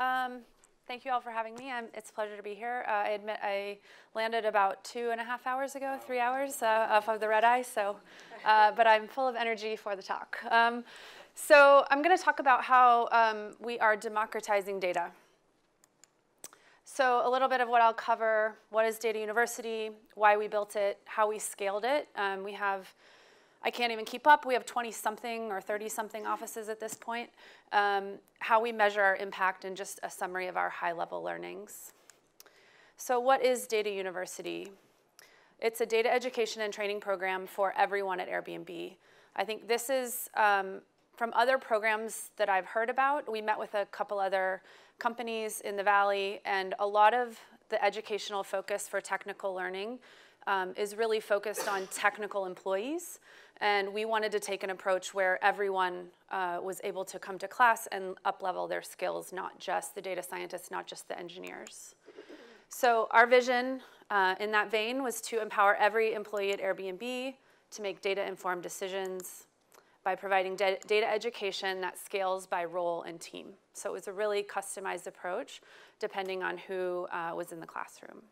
Um, thank you all for having me. I'm, it's a pleasure to be here. Uh, I admit I landed about two and a half hours ago, three hours uh, off of the red eye, so, uh, but I'm full of energy for the talk. Um, so I'm going to talk about how um, we are democratizing data. So a little bit of what I'll cover, what is Data University, why we built it, how we scaled it. Um, we have, I can't even keep up, we have 20 something or 30 something offices at this point. Um, how we measure our impact and just a summary of our high level learnings. So what is Data University? It's a data education and training program for everyone at Airbnb. I think this is, um, from other programs that I've heard about, we met with a couple other companies in the Valley, and a lot of the educational focus for technical learning um, is really focused on technical employees. And we wanted to take an approach where everyone uh, was able to come to class and up-level their skills, not just the data scientists, not just the engineers. So our vision uh, in that vein was to empower every employee at Airbnb to make data-informed decisions, by providing data education that scales by role and team. So it was a really customized approach depending on who uh, was in the classroom.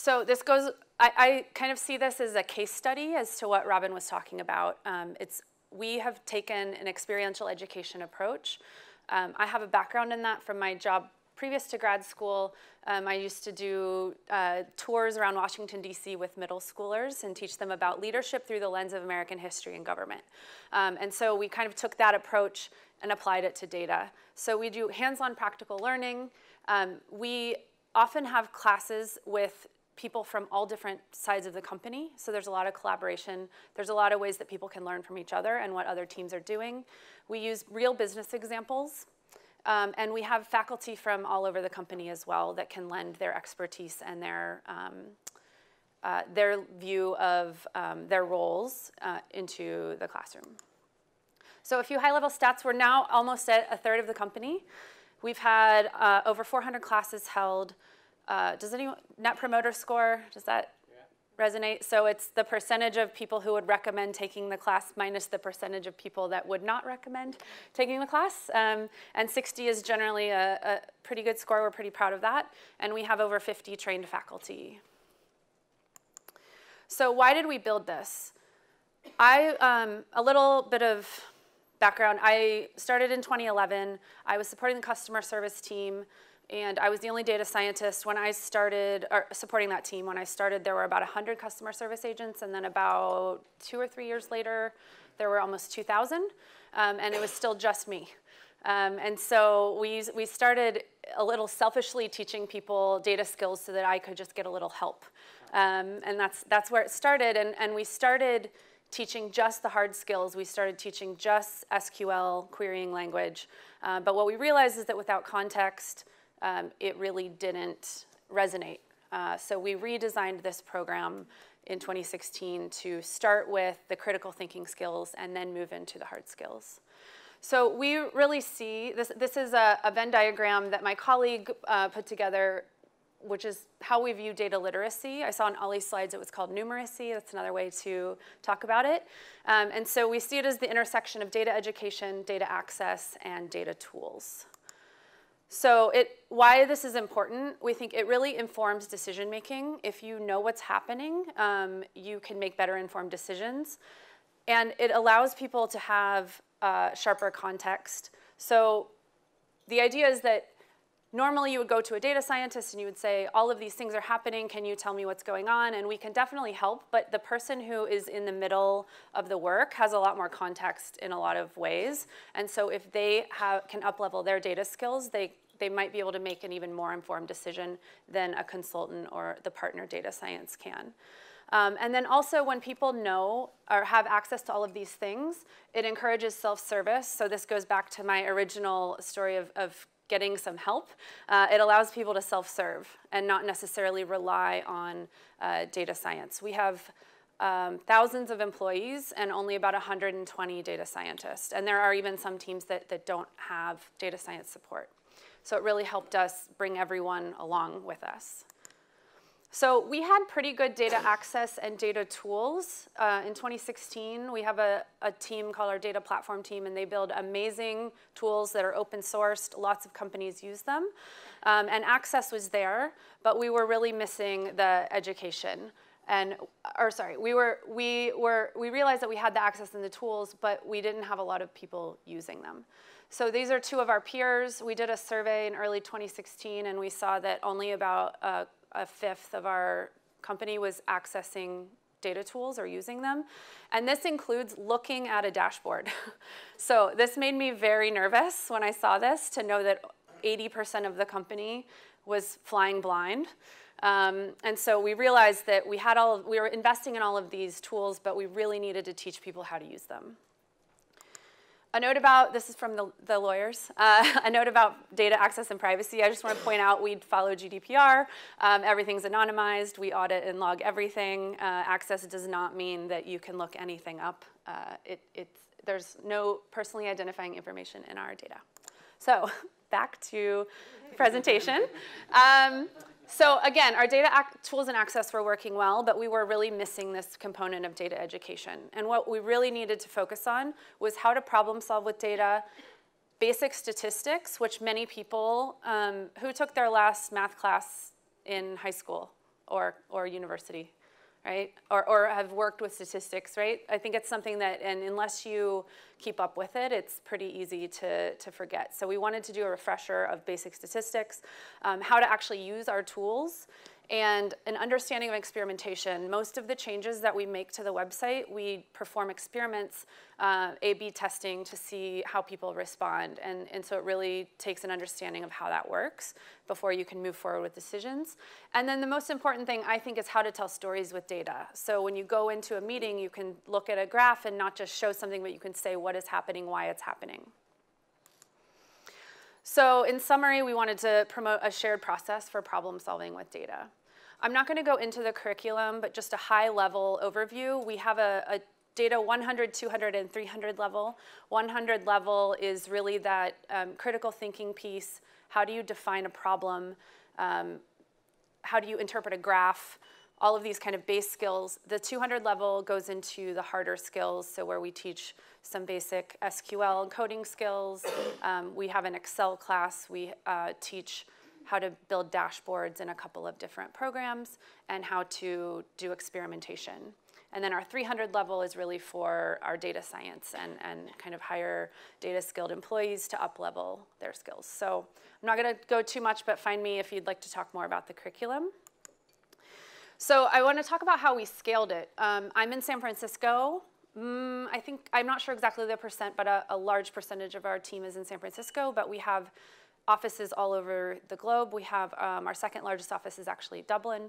So this goes, I, I, kind of see this as a case study as to what Robin was talking about. Um, it's, we have taken an experiential education approach. Um, I have a background in that from my job previous to grad school, um, I used to do uh, tours around Washington, D.C. with middle schoolers and teach them about leadership through the lens of American history and government. Um, and so we kind of took that approach and applied it to data. So we do hands-on practical learning. Um, we often have classes with people from all different sides of the company. So there's a lot of collaboration. There's a lot of ways that people can learn from each other and what other teams are doing. We use real business examples um, and we have faculty from all over the company as well that can lend their expertise and their, um, uh, their view of um, their roles uh, into the classroom. So a few high-level stats. We're now almost at a third of the company. We've had uh, over 400 classes held. Uh, does anyone, Net Promoter Score, does that resonate. So it's the percentage of people who would recommend taking the class minus the percentage of people that would not recommend taking the class. Um, and 60 is generally a, a pretty good score. We're pretty proud of that. And we have over 50 trained faculty. So why did we build this? I, um, a little bit of background. I started in 2011. I was supporting the customer service team and I was the only data scientist when I started, or supporting that team. When I started, there were about 100 customer service agents, and then about two or three years later, there were almost 2,000, um, and it was still just me. Um, and so we, we started a little selfishly teaching people data skills so that I could just get a little help. Um, and that's, that's where it started, and, and we started teaching just the hard skills. We started teaching just SQL, querying language. Uh, but what we realized is that without context, um, it really didn't resonate. Uh, so we redesigned this program in 2016 to start with the critical thinking skills and then move into the hard skills. So we really see, this, this is a, a Venn diagram that my colleague uh, put together, which is how we view data literacy. I saw on Ollie's slides it was called numeracy. That's another way to talk about it. Um, and so we see it as the intersection of data education, data access, and data tools. So it, why this is important, we think it really informs decision making. If you know what's happening, um, you can make better informed decisions. And it allows people to have uh, sharper context. So the idea is that normally you would go to a data scientist and you would say, all of these things are happening, can you tell me what's going on? And we can definitely help, but the person who is in the middle of the work has a lot more context in a lot of ways. And so if they have, can up-level their data skills, they they might be able to make an even more informed decision than a consultant or the partner data science can. Um, and then also when people know or have access to all of these things, it encourages self-service. So this goes back to my original story of, of getting some help. Uh, it allows people to self-serve and not necessarily rely on uh, data science. We have um, thousands of employees and only about 120 data scientists. And there are even some teams that, that don't have data science support. So it really helped us bring everyone along with us. So we had pretty good data access and data tools. Uh, in 2016, we have a, a, team called our data platform team, and they build amazing tools that are open sourced. Lots of companies use them. Um, and access was there, but we were really missing the education. And, or sorry, we were, we were, we realized that we had the access and the tools, but we didn't have a lot of people using them. So these are two of our peers. We did a survey in early 2016, and we saw that only about uh, a fifth of our company was accessing data tools or using them. And this includes looking at a dashboard. so this made me very nervous when I saw this to know that 80% of the company was flying blind. Um, and so we realized that we had all, we were investing in all of these tools, but we really needed to teach people how to use them. A note about, this is from the, the lawyers, uh, a note about data access and privacy. I just want to point out we follow GDPR. Um, everything's anonymized. We audit and log everything. Uh, access does not mean that you can look anything up. Uh, it, there's no personally identifying information in our data. So back to the presentation. Um, so again, our data tools and access were working well, but we were really missing this component of data education. And what we really needed to focus on was how to problem solve with data, basic statistics, which many people um, who took their last math class in high school or, or university right? Or, or have worked with statistics, right? I think it's something that, and unless you keep up with it, it's pretty easy to, to forget. So we wanted to do a refresher of basic statistics, um, how to actually use our tools, and an understanding of experimentation. Most of the changes that we make to the website, we perform experiments, uh, A-B testing to see how people respond. And, and so it really takes an understanding of how that works before you can move forward with decisions. And then the most important thing, I think, is how to tell stories with data. So when you go into a meeting, you can look at a graph and not just show something, but you can say what is happening, why it's happening. So in summary, we wanted to promote a shared process for problem solving with data. I'm not going to go into the curriculum, but just a high level overview. We have a, a data 100, 200, and 300 level. 100 level is really that um, critical thinking piece. How do you define a problem? Um, how do you interpret a graph? All of these kind of base skills. The 200 level goes into the harder skills, so where we teach some basic SQL and coding skills. Um, we have an Excel class. We uh, teach how to build dashboards in a couple of different programs, and how to do experimentation. And then our 300 level is really for our data science and, and kind of higher data skilled employees to up level their skills. So I'm not gonna go too much, but find me if you'd like to talk more about the curriculum. So I wanna talk about how we scaled it. Um, I'm in San Francisco. Mm, I think, I'm not sure exactly the percent, but a, a large percentage of our team is in San Francisco, but we have offices all over the globe. We have um, our second largest office is actually Dublin.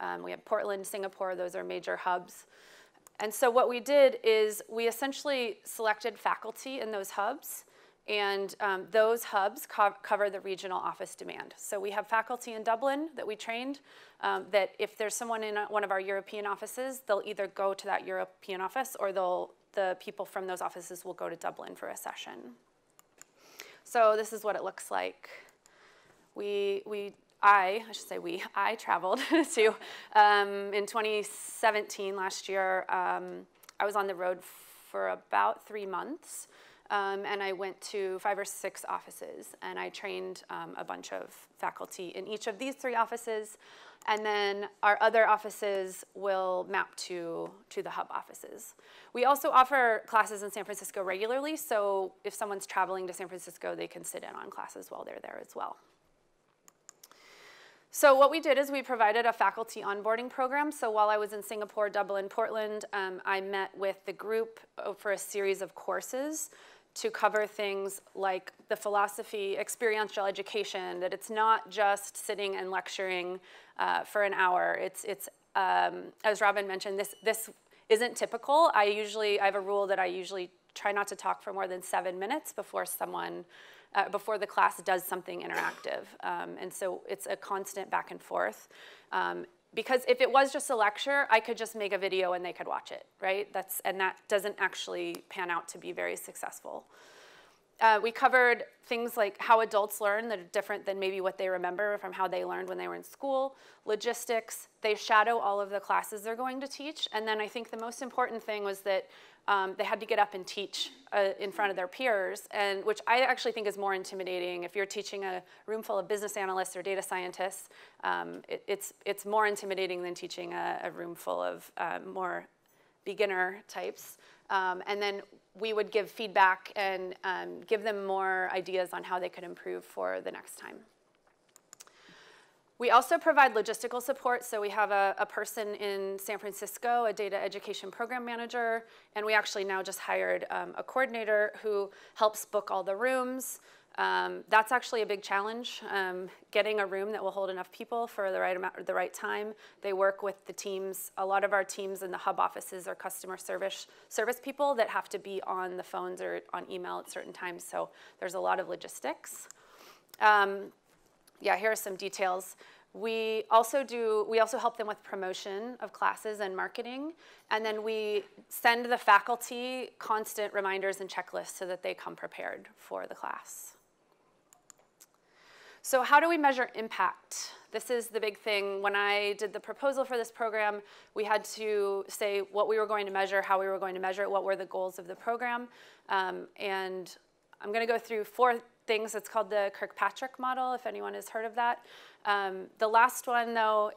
Um, we have Portland, Singapore, those are major hubs. And so what we did is we essentially selected faculty in those hubs and um, those hubs co cover the regional office demand. So we have faculty in Dublin that we trained um, that if there's someone in one of our European offices, they'll either go to that European office or they'll, the people from those offices will go to Dublin for a session. So this is what it looks like. We, we I, I should say we, I traveled to, um, in 2017, last year, um, I was on the road for about three months. Um, and I went to five or six offices and I trained um, a bunch of faculty in each of these three offices. And then our other offices will map to, to the hub offices. We also offer classes in San Francisco regularly, so if someone's traveling to San Francisco, they can sit in on classes while they're there as well. So what we did is we provided a faculty onboarding program. So while I was in Singapore, Dublin, Portland, um, I met with the group for a series of courses to cover things like the philosophy, experiential education, that it's not just sitting and lecturing uh, for an hour. It's, it's um, as Robin mentioned, this, this isn't typical. I usually, I have a rule that I usually try not to talk for more than seven minutes before someone, uh, before the class does something interactive. Um, and so it's a constant back and forth. Um, because if it was just a lecture, I could just make a video and they could watch it, right? That's, and that doesn't actually pan out to be very successful. uh, we covered things like how adults learn that are different than maybe what they remember from how they learned when they were in school, logistics. They shadow all of the classes they're going to teach. And then I think the most important thing was that um, they had to get up and teach uh, in front of their peers, and which I actually think is more intimidating. If you're teaching a room full of business analysts or data scientists, um, it, it's, it's more intimidating than teaching a, a room full of uh, more beginner types. Um, and then we would give feedback and um, give them more ideas on how they could improve for the next time. We also provide logistical support. So we have a, a, person in San Francisco, a data education program manager, and we actually now just hired um, a coordinator who helps book all the rooms, um, that's actually a big challenge, um, getting a room that will hold enough people for the right amount, the right time. They work with the teams. A lot of our teams in the hub offices are customer service service people that have to be on the phones or on email at certain times. So there's a lot of logistics. Yeah, here are some details. We also do, we also help them with promotion of classes and marketing. And then we send the faculty constant reminders and checklists so that they come prepared for the class. So how do we measure impact? This is the big thing. When I did the proposal for this program, we had to say what we were going to measure, how we were going to measure it, what were the goals of the program. Um, and I'm going to go through four things. It's called the Kirkpatrick model, if anyone has heard of that. Um, the last one, though,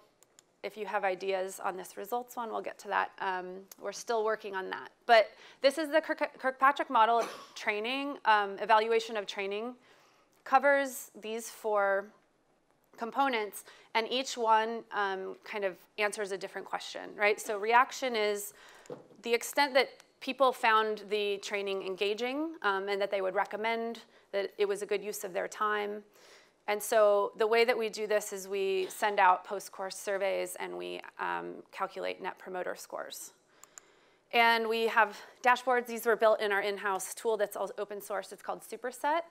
if you have ideas on this results one, we'll get to that. Um, we're still working on that. But this is the Kirk Kirkpatrick model of training, um, evaluation of training covers these four components, and each one um, kind of answers a different question, right? So reaction is the extent that people found the training engaging um, and that they would recommend that it was a good use of their time. And so the way that we do this is we send out post-course surveys and we um, calculate net promoter scores. And we have dashboards. These were built in our in-house tool that's open source. It's called Superset.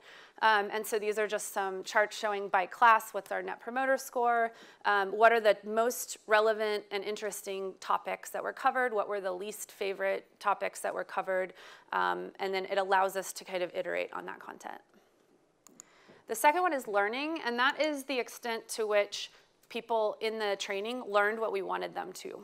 Um, and so these are just some charts showing by class what's our net promoter score, um, what are the most relevant and interesting topics that were covered, what were the least favorite topics that were covered, um, and then it allows us to kind of iterate on that content. The second one is learning, and that is the extent to which people in the training learned what we wanted them to.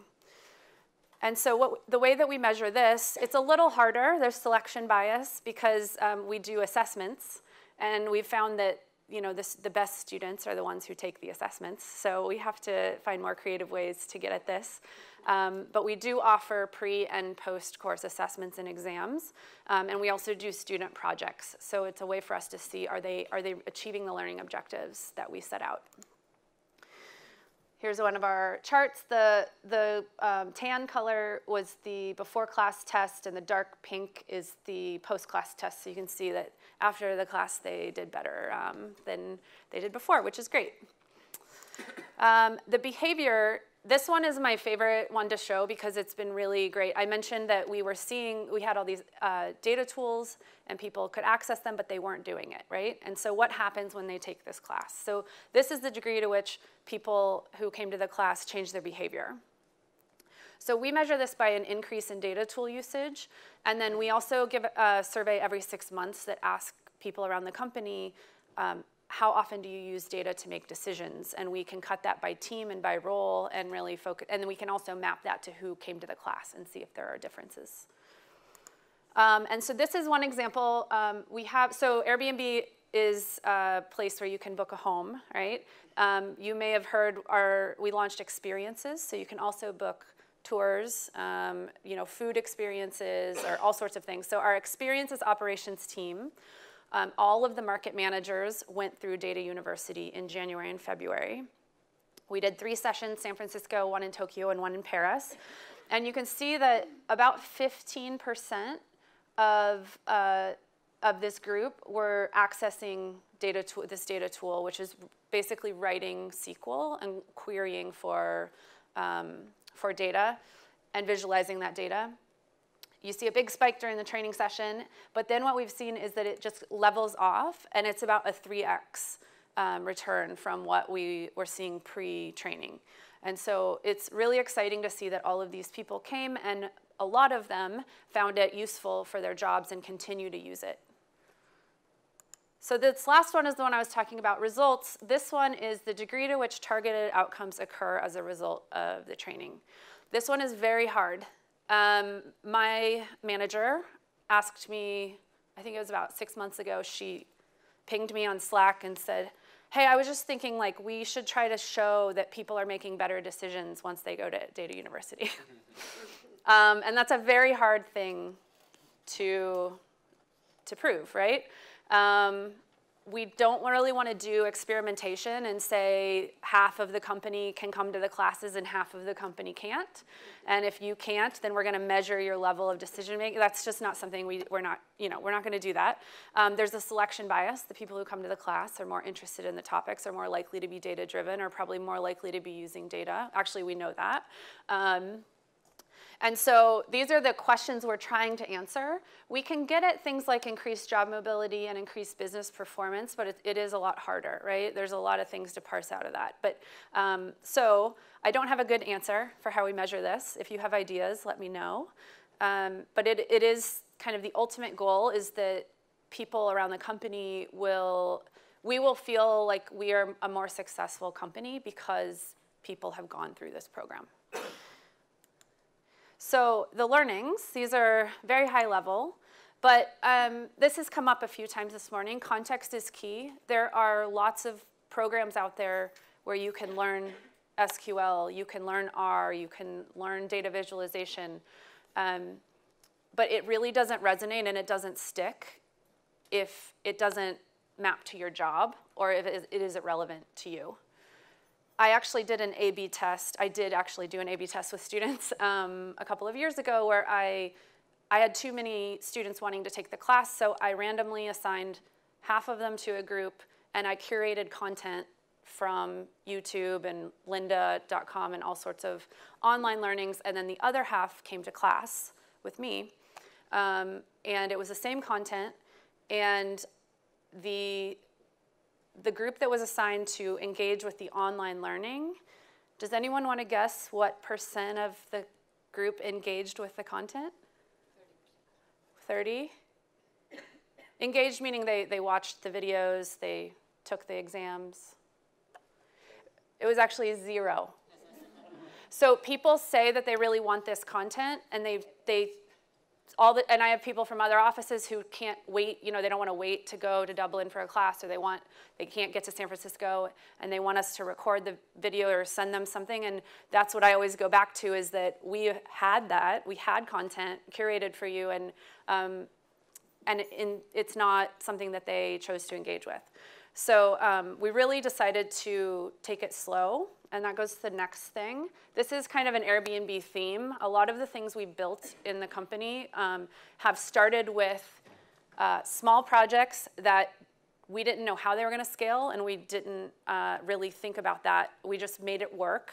And so what, the way that we measure this, it's a little harder. There's selection bias because um, we do assessments. And we've found that you know, this, the best students are the ones who take the assessments. So we have to find more creative ways to get at this. Um, but we do offer pre and post course assessments and exams. Um, and we also do student projects. So it's a way for us to see, are they, are they achieving the learning objectives that we set out? Here's one of our charts. The, the um, tan color was the before class test and the dark pink is the post class test. So you can see that after the class they did better um, than they did before, which is great. Um, the behavior this one is my favorite one to show because it's been really great. I mentioned that we were seeing, we had all these uh, data tools and people could access them, but they weren't doing it, right? And so what happens when they take this class? So this is the degree to which people who came to the class changed their behavior. So we measure this by an increase in data tool usage. And then we also give a survey every six months that asks people around the company, um, how often do you use data to make decisions? And we can cut that by team and by role and really focus, and then we can also map that to who came to the class and see if there are differences. Um, and so this is one example. Um, we have, so Airbnb is a place where you can book a home, right? Um, you may have heard our, we launched experiences, so you can also book tours, um, you know, food experiences, or all sorts of things. So our experiences operations team um, all of the market managers went through Data University in January and February. We did three sessions, San Francisco, one in Tokyo, and one in Paris. And you can see that about 15% of, uh, of this group were accessing data this data tool, which is basically writing SQL and querying for, um, for data and visualizing that data. You see a big spike during the training session, but then what we've seen is that it just levels off, and it's about a 3x um, return from what we were seeing pre-training. And so it's really exciting to see that all of these people came, and a lot of them found it useful for their jobs and continue to use it. So this last one is the one I was talking about, results. This one is the degree to which targeted outcomes occur as a result of the training. This one is very hard. Um, my manager asked me, I think it was about six months ago, she pinged me on Slack and said, hey, I was just thinking like we should try to show that people are making better decisions once they go to data university. um, and that's a very hard thing to, to prove, right? Um, we don't really want to do experimentation and say half of the company can come to the classes and half of the company can't. And if you can't, then we're going to measure your level of decision making. That's just not something we, we're not, you know, we're not going to do that. Um, there's a selection bias. The people who come to the class are more interested in the topics, are more likely to be data driven, are probably more likely to be using data. Actually, we know that. Um, and so these are the questions we're trying to answer. We can get at things like increased job mobility and increased business performance, but it, it is a lot harder, right? There's a lot of things to parse out of that. But um, so I don't have a good answer for how we measure this. If you have ideas, let me know. Um, but it, it is kind of the ultimate goal is that people around the company will, we will feel like we are a more successful company because people have gone through this program. So the learnings, these are very high level, but um, this has come up a few times this morning. Context is key. There are lots of programs out there where you can learn SQL, you can learn R, you can learn data visualization, um, but it really doesn't resonate and it doesn't stick if it doesn't map to your job or if it isn't relevant to you. I actually did an A-B test. I did actually do an A-B test with students um, a couple of years ago where I, I had too many students wanting to take the class, so I randomly assigned half of them to a group and I curated content from YouTube and lynda.com and all sorts of online learnings, and then the other half came to class with me. Um, and it was the same content, and the the group that was assigned to engage with the online learning, does anyone want to guess what percent of the group engaged with the content? 30? Engaged meaning they, they watched the videos, they took the exams. It was actually zero. So people say that they really want this content and they, they all the, and I have people from other offices who can't wait, you know, they don't want to wait to go to Dublin for a class or they want, they can't get to San Francisco and they want us to record the video or send them something. And that's what I always go back to is that we had that, we had content curated for you and, um, and in, it's not something that they chose to engage with. So um, we really decided to take it slow and that goes to the next thing. This is kind of an Airbnb theme. A lot of the things we built in the company um, have started with uh, small projects that we didn't know how they were going to scale, and we didn't uh, really think about that. We just made it work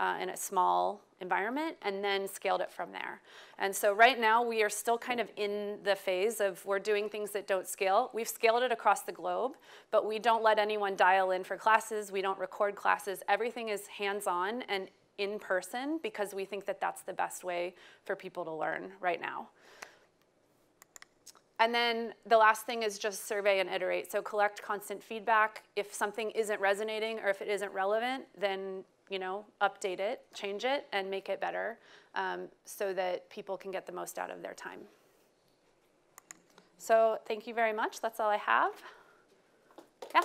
uh, in a small environment and then scaled it from there. And so right now we are still kind of in the phase of we're doing things that don't scale. We've scaled it across the globe, but we don't let anyone dial in for classes. We don't record classes. Everything is hands-on and in person because we think that that's the best way for people to learn right now. And then the last thing is just survey and iterate. So collect constant feedback. If something isn't resonating or if it isn't relevant, then you know, update it, change it, and make it better um, so that people can get the most out of their time. So thank you very much. That's all I have. Yeah.